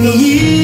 me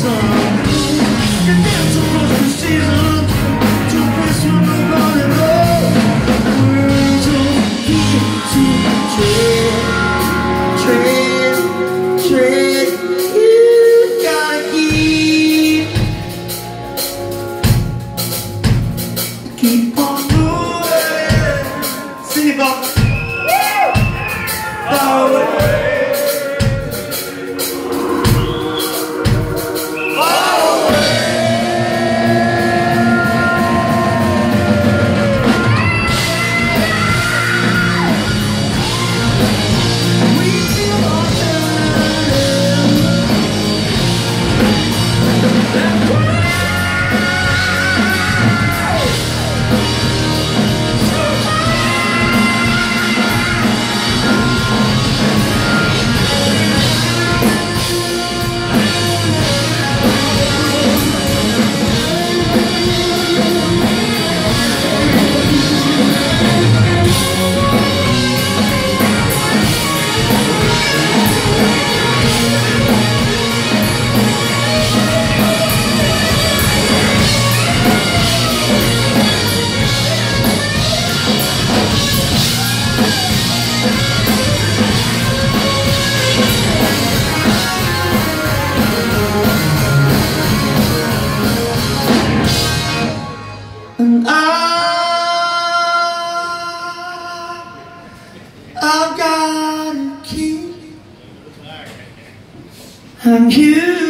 Keep got a key. And you